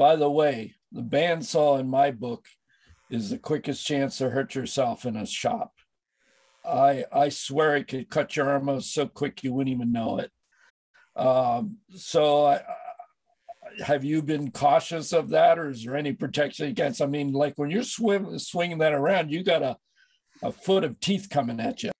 By the way, the bandsaw in my book is the quickest chance to hurt yourself in a shop. I I swear it could cut your arm off so quick you wouldn't even know it. Um, so I, have you been cautious of that or is there any protection against i mean like when you're swim, swinging that around you got a, a foot of teeth coming at you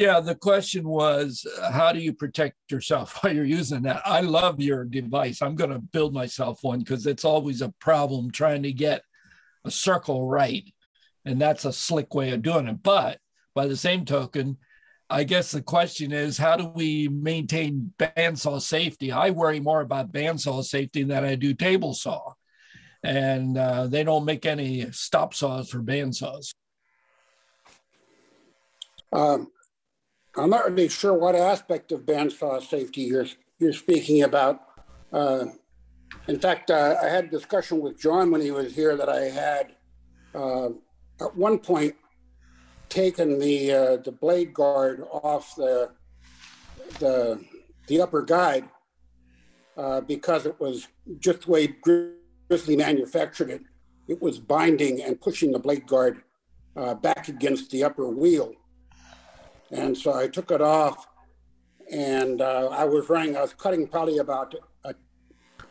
yeah the question was how do you protect yourself while you're using that i love your device i'm going to build myself one because it's always a problem trying to get a circle right and that's a slick way of doing it but by the same token I guess the question is how do we maintain bandsaw safety? I worry more about bandsaw safety than I do table saw. And uh, they don't make any stop saws for bandsaws. Um, I'm not really sure what aspect of bandsaw safety you're, you're speaking about. Uh, in fact, uh, I had a discussion with John when he was here that I had uh, at one point taken the uh, the blade guard off the the the upper guide uh, because it was just the way Grizzly manufactured it. It was binding and pushing the blade guard uh, back against the upper wheel, and so I took it off, and uh, I was running. I was cutting probably about a,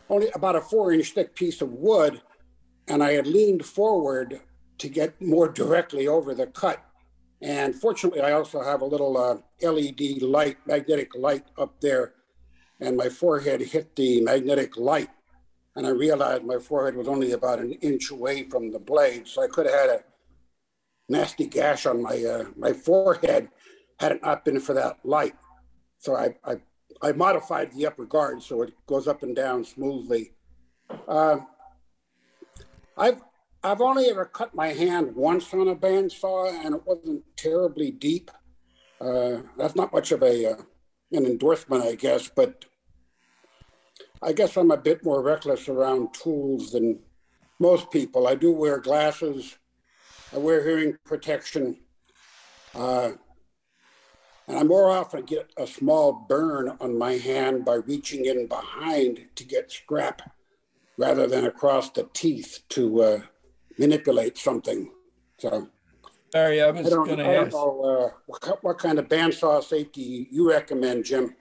only about a four inch thick piece of wood, and I had leaned forward to get more directly over the cut and fortunately, I also have a little uh, LED light, magnetic light up there. And my forehead hit the magnetic light. And I realized my forehead was only about an inch away from the blade. So I could have had a nasty gash on my, uh, my forehead had it not been for that light. So I, I, I modified the upper guard so it goes up and down smoothly. Uh, I've I've only ever cut my hand once on a bandsaw, and it wasn't terribly deep. Uh, that's not much of a uh, an endorsement, I guess, but I guess I'm a bit more reckless around tools than most people. I do wear glasses. I wear hearing protection. Uh, and I more often get a small burn on my hand by reaching in behind to get scrap rather than across the teeth to uh, manipulate something. So, Barry, I was going to ask. Know, uh, what, what kind of bandsaw safety you recommend, Jim?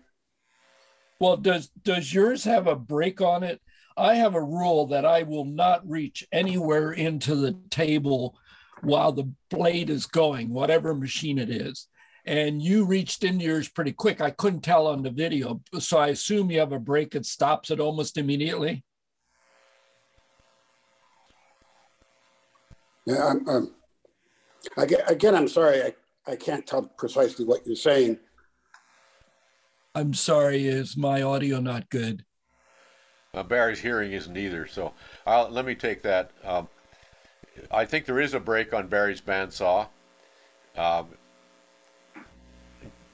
Well, does does yours have a brake on it? I have a rule that I will not reach anywhere into the table while the blade is going, whatever machine it is. And you reached into yours pretty quick. I couldn't tell on the video. So I assume you have a brake that stops it almost immediately. Yeah, I'm, um, again, I'm sorry, I, I can't tell precisely what you're saying. I'm sorry, is my audio not good? Uh, Barry's hearing isn't either, so I'll, let me take that. Um, I think there is a brake on Barry's bandsaw. Um,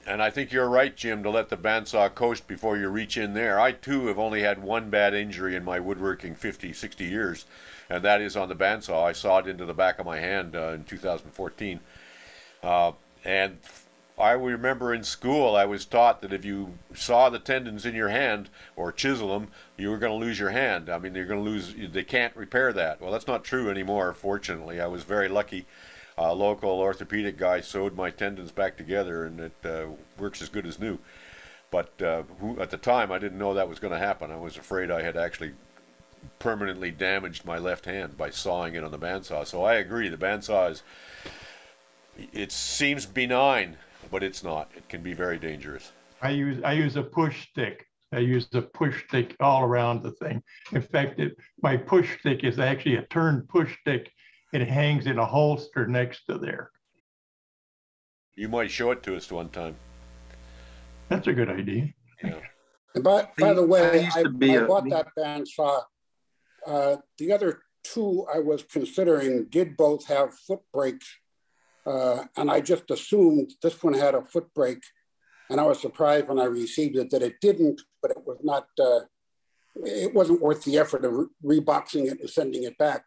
and I think you're right, Jim, to let the bandsaw coast before you reach in there. I too have only had one bad injury in my woodworking 50, 60 years and that is on the bandsaw. I saw it into the back of my hand uh, in 2014. Uh, and I remember in school I was taught that if you saw the tendons in your hand or chisel them, you were going to lose your hand. I mean, you're going to lose. They can't repair that. Well, that's not true anymore. Fortunately, I was very lucky. A local orthopedic guy sewed my tendons back together, and it uh, works as good as new. But uh, who, at the time, I didn't know that was going to happen. I was afraid I had actually permanently damaged my left hand by sawing it on the bandsaw. So I agree, the bandsaw is, it seems benign, but it's not. It can be very dangerous. I use I use a push stick. I use a push stick all around the thing. In fact, it, my push stick is actually a turned push stick. It hangs in a holster next to there. You might show it to us one time. That's a good idea. Yeah. by, by the way, I, I, I bought that bandsaw uh, the other two I was considering did both have foot brakes, uh, and I just assumed this one had a foot brake, and I was surprised when I received it that it didn't, but it was not, uh, it wasn't worth the effort of re reboxing it and sending it back.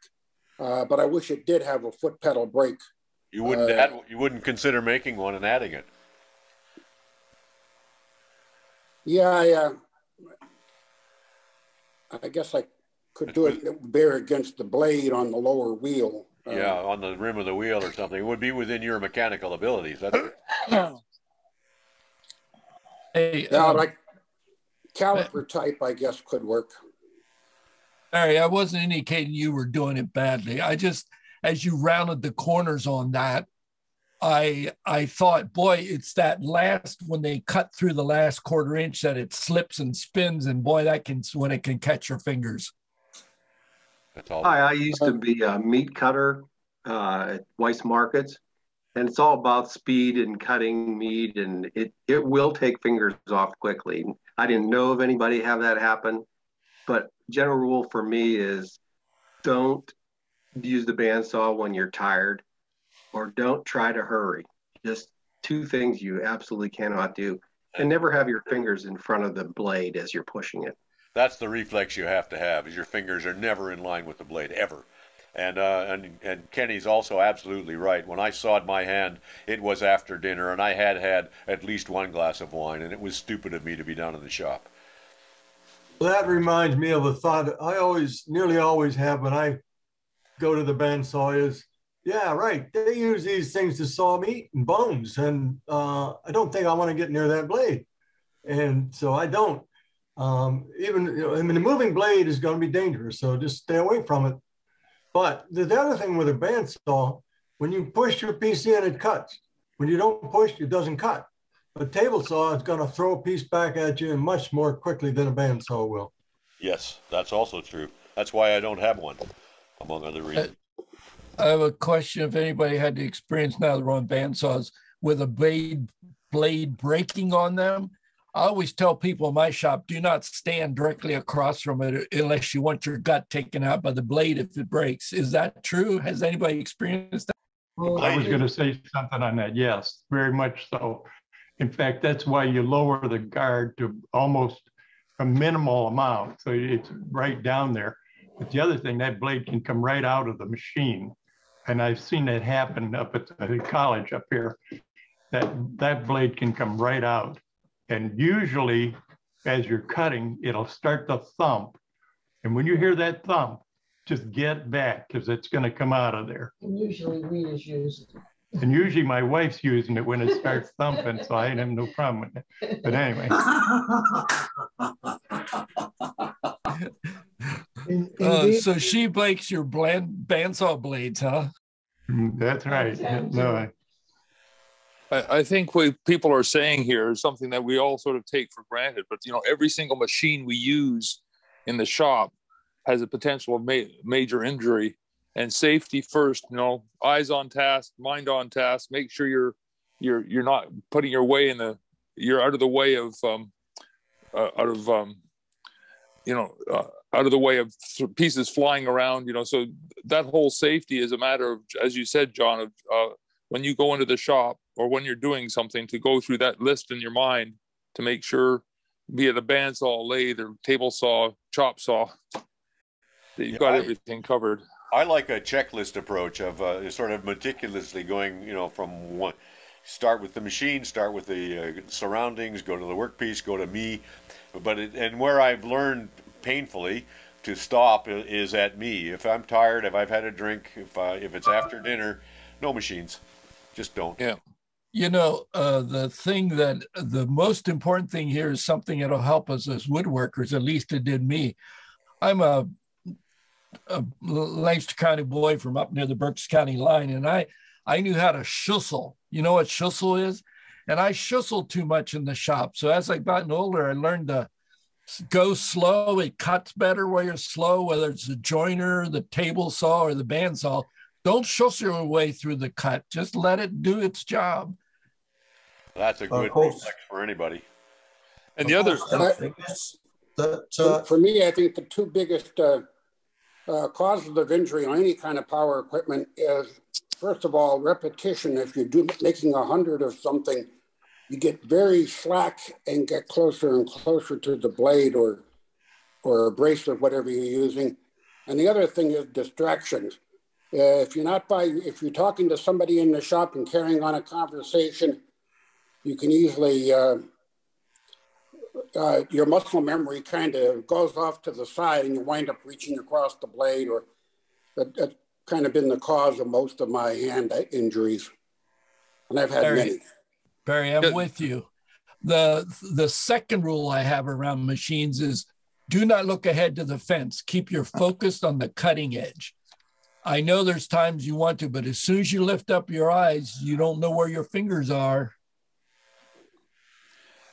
Uh, but I wish it did have a foot pedal brake. You wouldn't uh, add, you wouldn't consider making one and adding it. Yeah, I, I guess I could do it bear against the blade on the lower wheel. Uh, yeah, on the rim of the wheel or something. It would be within your mechanical abilities. That's hey, yeah, um, like caliper type, I guess, could work. Barry, I wasn't indicating you were doing it badly. I just, as you rounded the corners on that, I I thought, boy, it's that last when they cut through the last quarter inch that it slips and spins, and boy, that can when it can catch your fingers. Hi, I used to be a meat cutter uh, at Weiss Markets, and it's all about speed and cutting meat, and it it will take fingers off quickly. I didn't know of anybody have that happen, but general rule for me is don't use the bandsaw when you're tired or don't try to hurry. Just two things you absolutely cannot do. And never have your fingers in front of the blade as you're pushing it. That's the reflex you have to have. Is your fingers are never in line with the blade ever. And uh, and and Kenny's also absolutely right. When I sawed my hand, it was after dinner, and I had had at least one glass of wine, and it was stupid of me to be down in the shop. That reminds me of a thought I always, nearly always have when I go to the bandsaw is yeah, right. They use these things to saw meat and bones, and uh, I don't think I want to get near that blade, and so I don't. Um, even you know, I mean, the moving blade is going to be dangerous, so just stay away from it. But the, the other thing with a bandsaw, when you push your piece in, it cuts. When you don't push, it doesn't cut. A table saw is going to throw a piece back at you much more quickly than a bandsaw will. Yes, that's also true. That's why I don't have one, among other uh, reasons. I have a question if anybody had the experience now they're on bandsaws with a blade blade breaking on them. I always tell people in my shop, do not stand directly across from it unless you want your gut taken out by the blade if it breaks. Is that true? Has anybody experienced that? I was going to say something on that. Yes, very much so. In fact, that's why you lower the guard to almost a minimal amount. So it's right down there. But the other thing, that blade can come right out of the machine and I've seen that happen up at the college up here, that that blade can come right out. And usually as you're cutting, it'll start to thump. And when you hear that thump, just get back because it's going to come out of there. And usually we is used. And usually my wife's using it when it starts thumping, so I ain't have no problem with it. But anyway. Uh, so she breaks your bland bandsaw blades, huh? Mm, that's right. No, I, I think what people are saying here is something that we all sort of take for granted. But you know, every single machine we use in the shop has a potential of ma- major injury. And safety first. You know, eyes on task, mind on task. Make sure you're you're you're not putting your way in the you're out of the way of um, uh, out of um, you know uh, out of the way of pieces flying around you know so that whole safety is a matter of as you said john of uh, when you go into the shop or when you're doing something to go through that list in your mind to make sure be it a bandsaw lathe or table saw chop saw that you've yeah, got I, everything covered i like a checklist approach of uh, sort of meticulously going you know from one start with the machine start with the uh, surroundings go to the workpiece go to me but it, and where i've learned painfully to stop is at me. If I'm tired, if I've had a drink, if if it's after dinner, no machines, just don't. Yeah. You know, uh, the thing that the most important thing here is something that'll help us as woodworkers. At least it did me. I'm a, a Lancaster County boy from up near the Berks County line, and I I knew how to schussel. You know what schussel is? And I schusseled too much in the shop. So as I gotten older, I learned to go slow. It cuts better where you're slow, whether it's the joiner, the table saw, or the bandsaw. Don't shush your way through the cut. Just let it do its job. That's a good reflex for anybody. And the other that, uh, for me, I think the two biggest uh, uh, causes of injury on any kind of power equipment is, first of all, repetition. If you're do making a hundred of something, you get very slack and get closer and closer to the blade or or abrasive, whatever you're using. And the other thing is distractions. Uh, if you're not by, if you're talking to somebody in the shop and carrying on a conversation, you can easily uh, uh, your muscle memory kind of goes off to the side and you wind up reaching across the blade or that, that's kind of been the cause of most of my hand injuries. And I've had Barry, many. Barry, I'm with you. The the second rule I have around machines is do not look ahead to the fence. Keep your focus on the cutting edge. I know there's times you want to, but as soon as you lift up your eyes, you don't know where your fingers are.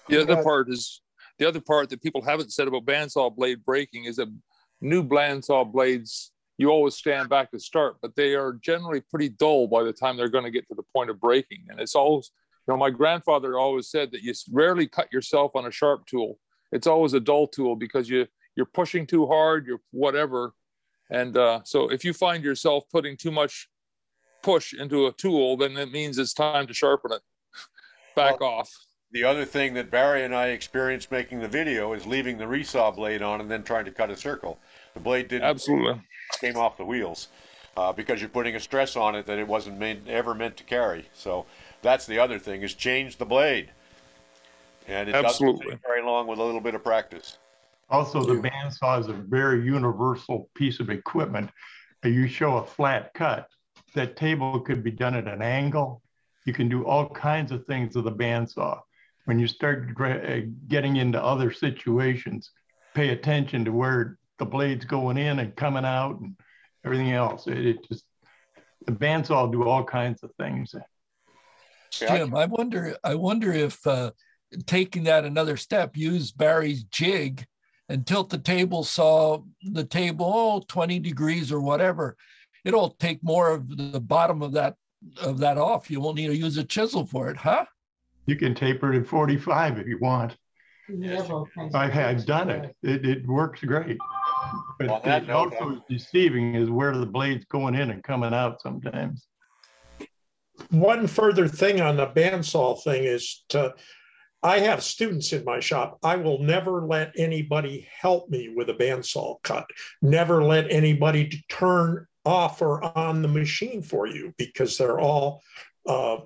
The other part is the other part that people haven't said about bandsaw blade breaking is that new bandsaw blades you always stand back to start, but they are generally pretty dull by the time they're going to get to the point of breaking. And it's always, you know, my grandfather always said that you rarely cut yourself on a sharp tool. It's always a dull tool because you you're pushing too hard, you're whatever. And uh, so if you find yourself putting too much push into a tool, then it means it's time to sharpen it. Back well, off. The other thing that Barry and I experienced making the video is leaving the resaw blade on and then trying to cut a circle. The blade didn't absolutely came off the wheels uh, because you're putting a stress on it that it wasn't made, ever meant to carry. So that's the other thing is change the blade, and it absolutely. doesn't take very long with a little bit of practice. Also, the bandsaw is a very universal piece of equipment. You show a flat cut, that table could be done at an angle. You can do all kinds of things with a bandsaw. When you start uh, getting into other situations, pay attention to where the blades going in and coming out and everything else. It, it just the bandsaw do all kinds of things. Jim, I wonder. I wonder if uh, taking that another step, use Barry's jig and tilt the table saw the table oh, 20 degrees or whatever. It'll take more of the bottom of that of that off. You won't need to use a chisel for it, huh? You can taper it at 45 if you want. I've had done it. It, it works great. But it also is deceiving is where the blade's going in and coming out sometimes. One further thing on the bandsaw thing is to, I have students in my shop. I will never let anybody help me with a bandsaw cut. Never let anybody turn off or on the machine for you because they're all uh,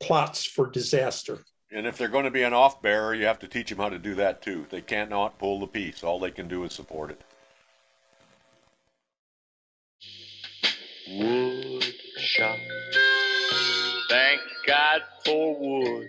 plots for disaster. And if they're going to be an off bearer, you have to teach them how to do that too. They can't not pull the piece. All they can do is support it. wood shop. Thank God for wood.